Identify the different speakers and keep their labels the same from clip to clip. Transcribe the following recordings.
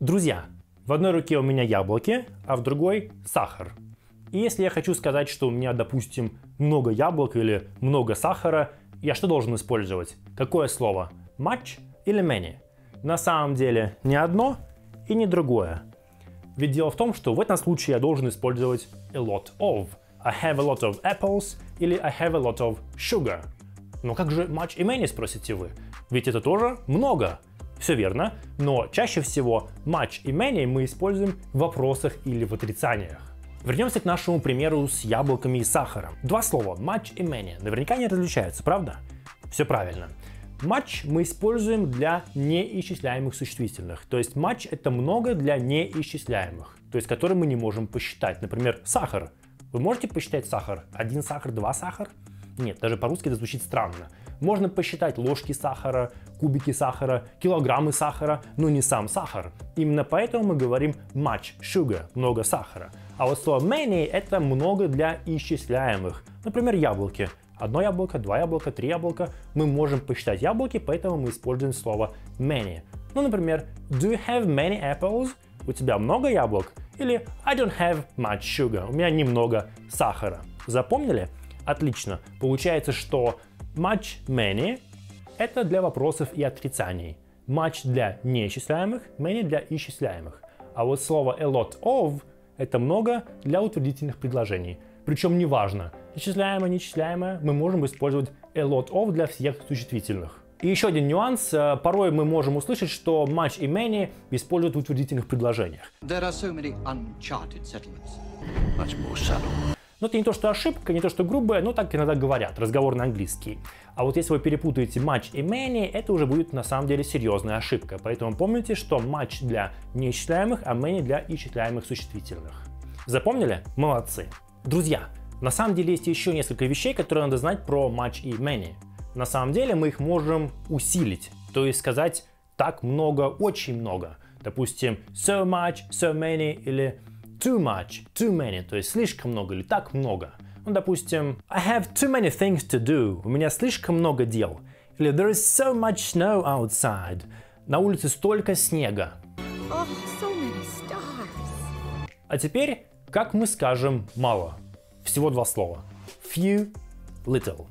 Speaker 1: Друзья, в одной руке у меня яблоки, а в другой сахар. И если я хочу сказать, что у меня, допустим, много яблок или много сахара, я что должен использовать? Какое слово? Much или many? На самом деле ни одно и ни другое. Ведь дело в том, что в этом случае я должен использовать a lot of. I have a lot of apples или I have a lot of sugar. Но как же much и many, спросите вы? Ведь это тоже много. Все верно, но чаще всего much и many мы используем в вопросах или в отрицаниях. Вернемся к нашему примеру с яблоками и сахаром. Два слова much и many наверняка не различаются, правда? Все правильно. Much мы используем для неисчисляемых существительных. То есть much это много для неисчисляемых, то есть которые мы не можем посчитать. Например, сахар. Вы можете посчитать сахар? Один сахар, два сахар? Нет, даже по-русски это звучит странно. Можно посчитать ложки сахара, кубики сахара, килограммы сахара, но не сам сахар. Именно поэтому мы говорим much sugar, много сахара. А вот слово many это много для исчисляемых. Например, яблоки. Одно яблоко, два яблока, три яблока. Мы можем посчитать яблоки, поэтому мы используем слово many. Ну, например, do you have many apples? У тебя много яблок? Или I don't have much sugar. У меня немного сахара. Запомнили? Отлично. Получается, что much, many – это для вопросов и отрицаний. Much для неисчисляемых, many для исчисляемых. А вот слово a lot of – это много для утвердительных предложений. Причем неважно, исчисляемое, неисчисляемое, мы можем использовать a lot of для всех существительных. И еще один нюанс. Э, порой мы можем услышать, что much и many используют в утвердительных предложениях. There are so many uncharted settlements. Much more subtle. Но это не то, что ошибка, не то, что грубая, но так иногда говорят, разговор на английский. А вот если вы перепутаете much и many, это уже будет на самом деле серьезная ошибка. Поэтому помните, что much для неисчисляемых, а many для исчисляемых существительных. Запомнили? Молодцы. Друзья, на самом деле есть еще несколько вещей, которые надо знать про much и many. На самом деле мы их можем усилить, то есть сказать так много, очень много. Допустим, so much, so many или too much, too many, то есть слишком много или так много. Ну, допустим, I have too many things to do, у меня слишком много дел. Или there is so much snow outside, на улице столько снега. Oh, so many stars. А теперь, как мы скажем мало? Всего два слова. Few, little.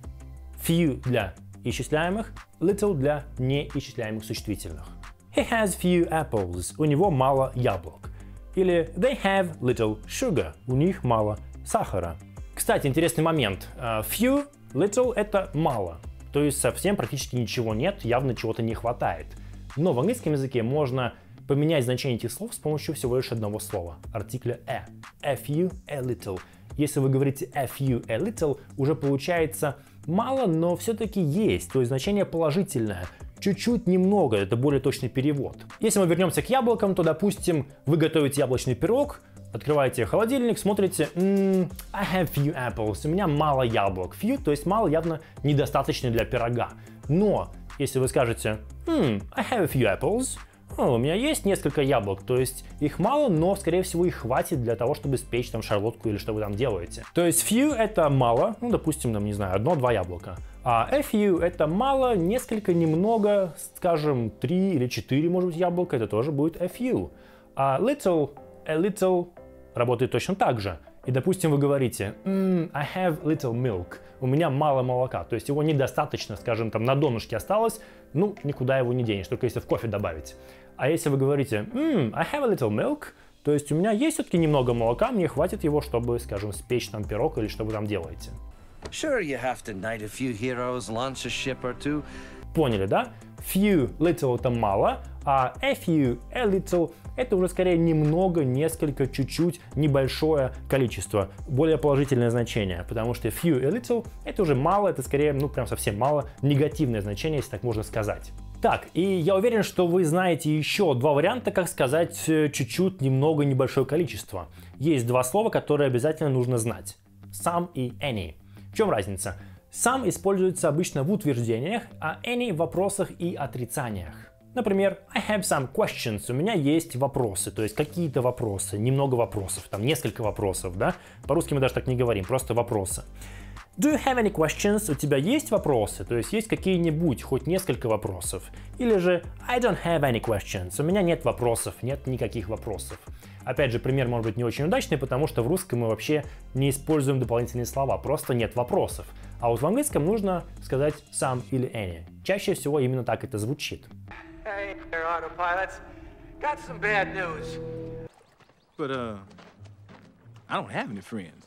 Speaker 1: Few для исчисляемых, little для неисчисляемых существительных. He has few apples. У него мало яблок. Или they have little sugar. У них мало сахара. Кстати, интересный момент. Э, few, little – это мало. То есть совсем практически ничего нет, явно чего-то не хватает. Но в английском языке можно поменять значение этих слов с помощью всего лишь одного слова, артикля a. A few, a little. Если вы говорите a few, a little, уже получается мало, но все-таки есть, то есть значение положительное чуть-чуть немного, это более точный перевод. Если мы вернемся к яблокам, то, допустим, вы готовите яблочный пирог, открываете холодильник, смотрите, mm, I have few apples, у меня мало яблок. Few, то есть мало явно недостаточно для пирога. Но, если вы скажете, mm, I have a few apples, у меня есть несколько яблок, то есть их мало, но, скорее всего, их хватит для того, чтобы спечь там шарлотку или что вы там делаете. То есть few это мало, ну, допустим, там, не знаю, одно-два яблока. А few это мало, несколько, немного, скажем, три или четыре, может быть, яблока, это тоже будет a few. А little, a little работает точно так же. И, допустим, вы говорите, mm, I have little milk, у меня мало молока, то есть его недостаточно, скажем, там на донышке осталось, ну, никуда его не денешь, только если в кофе добавить. А если вы говорите, mm, I have a little milk, то есть у меня есть все-таки немного молока, мне хватит его, чтобы, скажем, спечь там пирог или что вы там делаете. Sure, you have to knight a few heroes, launch a ship or two. Поняли, да? Few, little это мало, а a few, a little это уже скорее немного, несколько, чуть-чуть, небольшое количество, более положительное значение, потому что few и little это уже мало, это скорее, ну прям совсем мало, негативное значение, если так можно сказать. Так, и я уверен, что вы знаете еще два варианта, как сказать э, чуть-чуть, немного, небольшое количество. Есть два слова, которые обязательно нужно знать. Some и any. В чем разница? Some используется обычно в утверждениях, а any в вопросах и отрицаниях. Например, I have some questions. У меня есть вопросы, то есть какие-то вопросы, немного вопросов, там несколько вопросов, да? По-русски мы даже так не говорим, просто вопросы. Do you have any questions? У тебя есть вопросы? То есть есть какие-нибудь, хоть несколько вопросов. Или же I don't have any questions. У меня нет вопросов, нет никаких вопросов. Опять же, пример может быть не очень удачный, потому что в русском мы вообще не используем дополнительные слова, просто нет вопросов. А вот в английском нужно сказать some или any. Чаще всего именно так это звучит.
Speaker 2: Hey. Got some bad news.
Speaker 3: But, uh, I don't have any friends.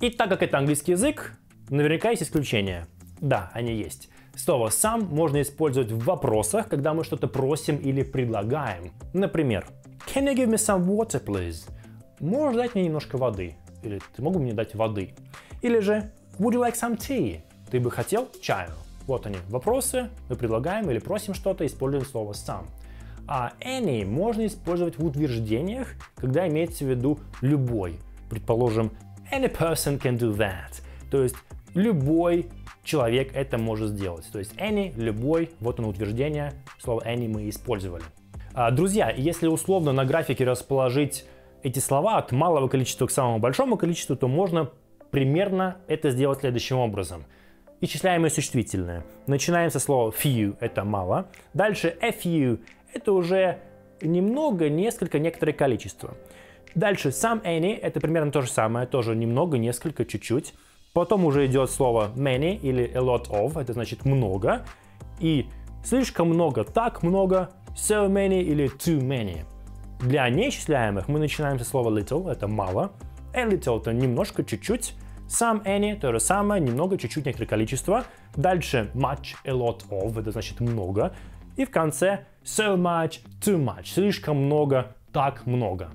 Speaker 1: И так как это английский язык, наверняка есть исключения. Да, они есть. Слово «сам» можно использовать в вопросах, когда мы что-то просим или предлагаем. Например, Can you give me some water, please? Можешь дать мне немножко воды? Или ты мог бы мне дать воды? Или же Would you like some tea? Ты бы хотел чаю? Вот они, вопросы, мы предлагаем или просим что-то, используем слово сам. А any можно использовать в утверждениях, когда имеется в виду любой. Предположим, any person can do that. То есть любой человек это может сделать. То есть any, любой, вот оно утверждение, слово any мы использовали. А, друзья, если условно на графике расположить эти слова от малого количества к самому большому количеству, то можно примерно это сделать следующим образом – и числяемое существительное. Начинаем со слова few, это мало. Дальше a few, это уже немного, несколько, некоторое количество. Дальше some any, это примерно то же самое, тоже немного, несколько, чуть-чуть. Потом уже идет слово many или a lot of, это значит много. И слишком много, так много, so many или too many. Для нечисляемых мы начинаем со слова little, это мало. A little это немножко, чуть-чуть. Some any, то же самое, немного, чуть-чуть, некоторое количество. Дальше much, a lot of, это значит много. И в конце so much, too much, слишком много, так много.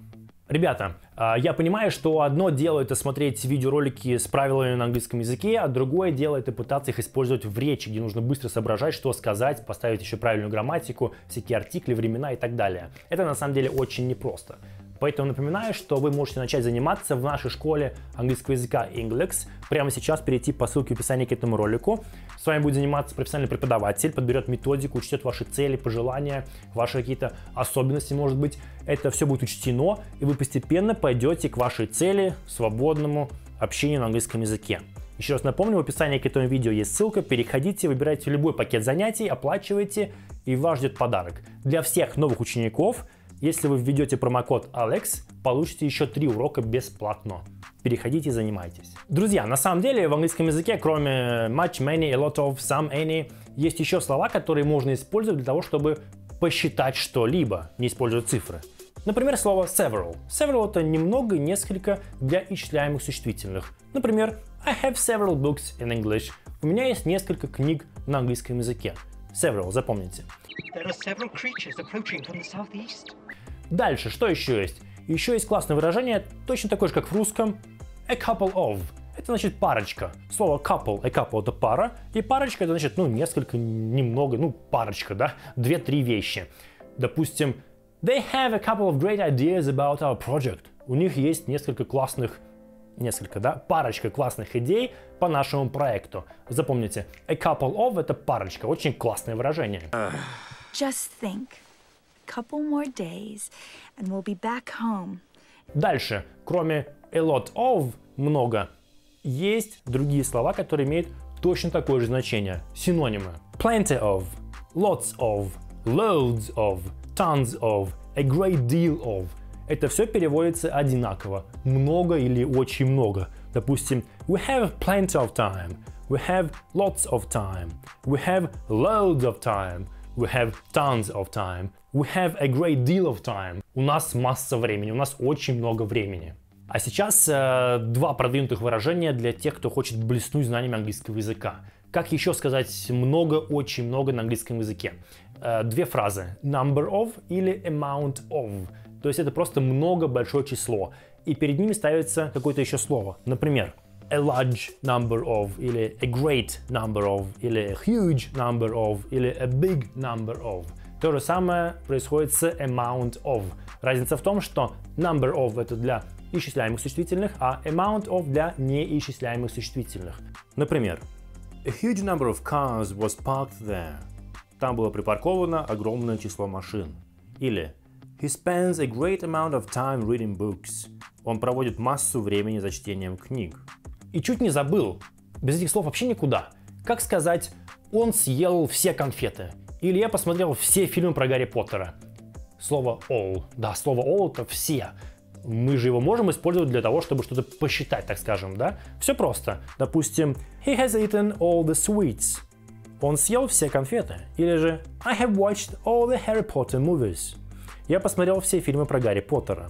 Speaker 1: Ребята, а, я понимаю, что одно дело это смотреть видеоролики с правилами на английском языке, а другое дело это пытаться их использовать в речи, где нужно быстро соображать, что сказать, поставить еще правильную грамматику, всякие артикли, времена и так далее. Это на самом деле очень непросто. Поэтому напоминаю, что вы можете начать заниматься в нашей школе английского языка Inglex. Прямо сейчас перейти по ссылке в описании к этому ролику. С вами будет заниматься профессиональный преподаватель, подберет методику, учтет ваши цели, пожелания, ваши какие-то особенности, может быть. Это все будет учтено, и вы постепенно пойдете к вашей цели, свободному общению на английском языке. Еще раз напомню, в описании к этому видео есть ссылка, переходите, выбирайте любой пакет занятий, оплачивайте, и вас ждет подарок. Для всех новых учеников – если вы введете промокод ALEX, получите еще 3 урока бесплатно. Переходите и занимайтесь. Друзья, на самом деле в английском языке, кроме much, many, a lot of, some, any, есть еще слова, которые можно использовать для того, чтобы посчитать что-либо, не используя цифры. Например, слово several. Several это немного, несколько для исчисляемых существительных. Например, I have several books in English. У меня есть несколько книг на английском языке. Several, запомните. Дальше, что еще есть? Еще есть классное выражение, точно такое же, как в русском, a couple of. Это значит парочка. Слово couple, a couple это пара, и парочка это значит, ну, несколько, немного, ну, парочка, да, две-три вещи. Допустим, they have a couple of great ideas about our project. У них есть несколько классных, несколько, да, парочка классных идей по нашему проекту. Запомните, a couple of это парочка, очень классное выражение.
Speaker 4: Just think. Couple more days and we'll be back home.
Speaker 1: Дальше, кроме a lot of, много, есть другие слова, которые имеют точно такое же значение, синонимы. Plenty of, lots of, loads of, tons of, a great deal of. Это все переводится одинаково. Много или очень много. Допустим, we have plenty of time. We have lots of time. We have loads of time. We have tons of time. We have a great deal of time. У нас масса времени, у нас очень много времени. А сейчас э, два продвинутых выражения для тех, кто хочет блеснуть знаниями английского языка. Как еще сказать много, очень много на английском языке? Э, две фразы. Number of или amount of. То есть это просто много, большое число. И перед ними ставится какое-то еще слово. Например, a large number of, или a great number of, или a huge number of, или a big number of. То же самое происходит с amount of. Разница в том, что number of это для исчисляемых существительных, а amount of для неисчисляемых существительных. Например, A huge number of cars was parked there. там было припарковано огромное число машин. Или He spends a great amount of time reading books. Он проводит массу времени за чтением книг. И чуть не забыл. Без этих слов вообще никуда. Как сказать «он съел все конфеты» или «я посмотрел все фильмы про Гарри Поттера». Слово all. Да, слово all это все. Мы же его можем использовать для того, чтобы что-то посчитать, так скажем, да? Все просто. Допустим, he has eaten all the sweets. Он съел все конфеты. Или же I have watched all the Harry Potter movies. Я посмотрел все фильмы про Гарри Поттера.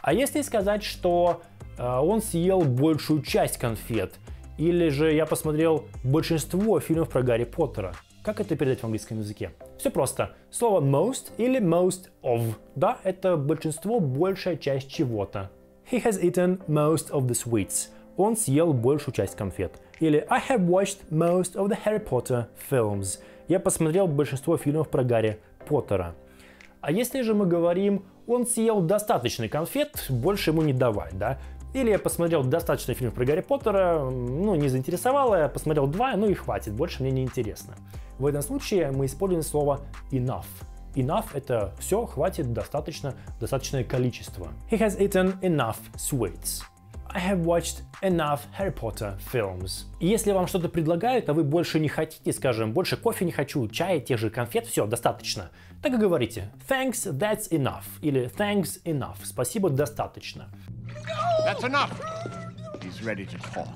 Speaker 1: А если сказать, что э, он съел большую часть конфет, или же я посмотрел большинство фильмов про Гарри Поттера, как это передать в английском языке? Все просто. Слово most или most of. Да, это большинство, большая часть чего-то. He has eaten most of the sweets. Он съел большую часть конфет. Или I have watched most of the Harry Potter films. Я посмотрел большинство фильмов про Гарри Поттера. А если же мы говорим, он съел достаточный конфет, больше ему не давать, да? Или я посмотрел достаточно фильмов про Гарри Поттера, ну, не заинтересовало, я посмотрел два, ну и хватит, больше мне не интересно. В этом случае мы используем слово enough. Enough — это все, хватит, достаточно, достаточное количество. He has eaten enough sweets. I have watched enough Harry Potter films. И если вам что-то предлагают, а вы больше не хотите, скажем, больше кофе не хочу, чая, тех же конфет, все, достаточно. Так и говорите thanks, that's enough. Или thanks enough. Спасибо, достаточно.
Speaker 5: That's enough. He's ready to talk.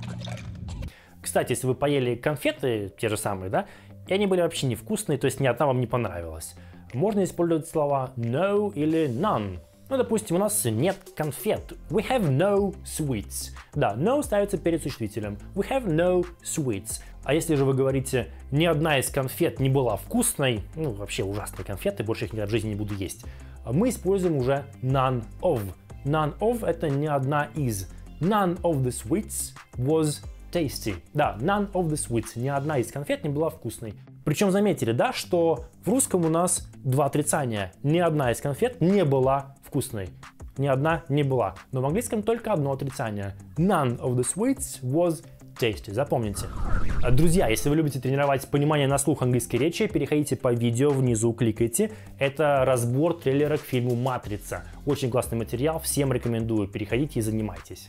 Speaker 1: Кстати, если вы поели конфеты, те же самые, да, и они были вообще невкусные, то есть ни одна вам не понравилась, можно использовать слова no или none. Ну, допустим, у нас нет конфет. We have no sweets. Да, no ставится перед существителем. We have no sweets. А если же вы говорите, ни одна из конфет не была вкусной, ну, вообще ужасные конфеты, больше их никогда в жизни не буду есть, мы используем уже none of. None of это не одна из. None of the sweets was tasty. Да, none of the sweets. Ни одна из конфет не была вкусной. Причем заметили, да, что в русском у нас два отрицания. Ни одна из конфет не была вкусной. Ни одна не была. Но в английском только одно отрицание. None of the sweets was tasty. Запомните. Друзья, если вы любите тренировать понимание на слух английской речи, переходите по видео внизу, кликайте. Это разбор трейлера к фильму «Матрица». Очень классный материал, всем рекомендую. Переходите и занимайтесь.